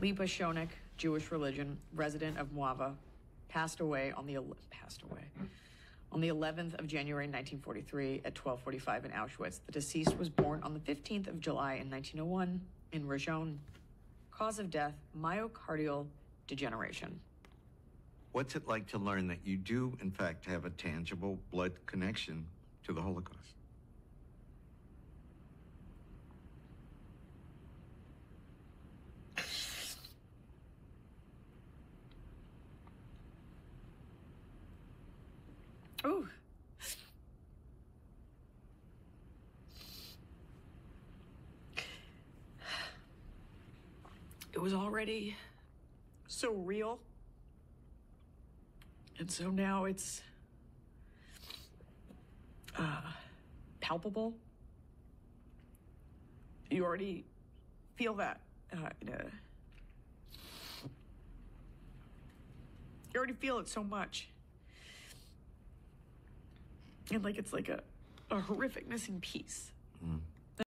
Lipa Shonik, Jewish religion, resident of Moava, passed away on the passed away on the 11th of January 1943 at 12:45 in Auschwitz. The deceased was born on the 15th of July in 1901 in Rajon. Cause of death: myocardial degeneration. What's it like to learn that you do, in fact, have a tangible blood connection to the Holocaust? It was already so real. And so now it's uh, palpable. You already feel that uh, in a. You already feel it so much and like it's like a, a horrific missing piece